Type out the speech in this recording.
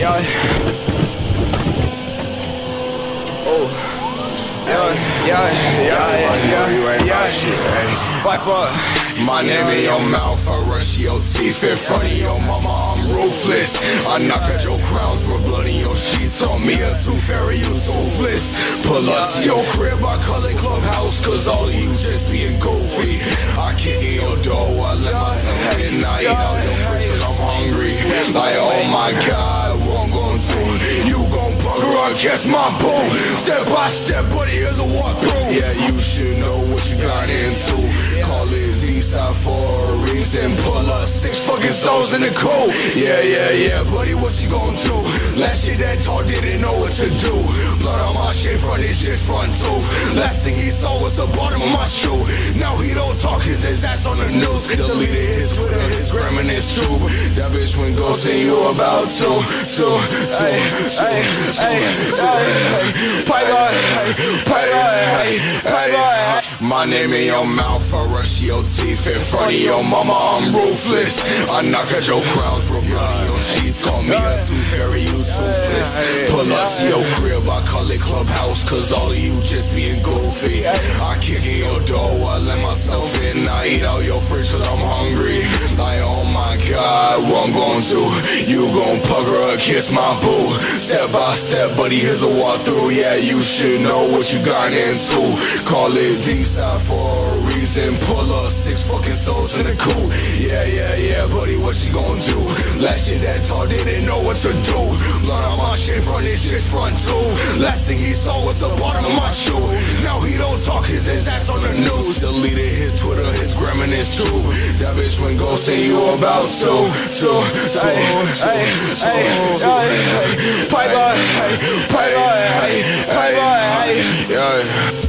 Yeah. Oh. Yeah, yeah, yeah, yeah, yeah. Yeah. yeah. yeah. Wipe up. My name in your mouth, I rush your teeth in front of your mama, I'm ruthless. I knock at your crowns with blood in your sheets. On me a tooth fairy, you toothless. Pull up to your crib, I call it clubhouse, cause all of you just being goofy. I kick in your door, I let myself hang at night. Out your fridge, cause I'm hungry. Like, oh my god. I'm? You gon' bugger or catch my boo. Step by step, buddy, here's a walkthrough. Yeah, you should know what you got into. Call it D-side for a reason. Pull up six fucking souls in the cold. Yeah, yeah, yeah, buddy, what you gon' do? Last year that talk didn't know what to do. Blood on my shit, front his shit, front tooth. Last thing he saw was the bottom of my shoe. Now he don't talk, his ass on the news. Deleted and his tube. That bitch went ghosting you about to, to, Hey, hey, hey, hey, Piper, hey, Piper, hey. My name in your mouth, I rush your teeth in front of your mama, I'm ruthless. I knock at your crowns, bloody your sheets. Call me a tooth fairy, you toothless. Pull up to your crib, I call it clubhouse, cause all of you just being goofy. I kick in your door, I let myself in, I eat out your fridge cause I'm hungry. God, what I'm to? do. You gon' pucker or kiss my boo. Step by step, buddy, here's a walkthrough. Yeah, you should know what you got into. Call it D-side for a reason. Pull up six fucking souls in the cool. Yeah, yeah, yeah, buddy, what you gon' do? Last shit that tall didn't know what to do. Blood on my shit, front his shit, front too. Last thing he saw was the bottom of my shoe. Now he don't talk, his ass on the news. Deleted gram, and. That bitch went ghosting you about to, to, Hey, hey, hey, hey, hey, Piper, hey, Piper, hey, Piper, hey. Yeah.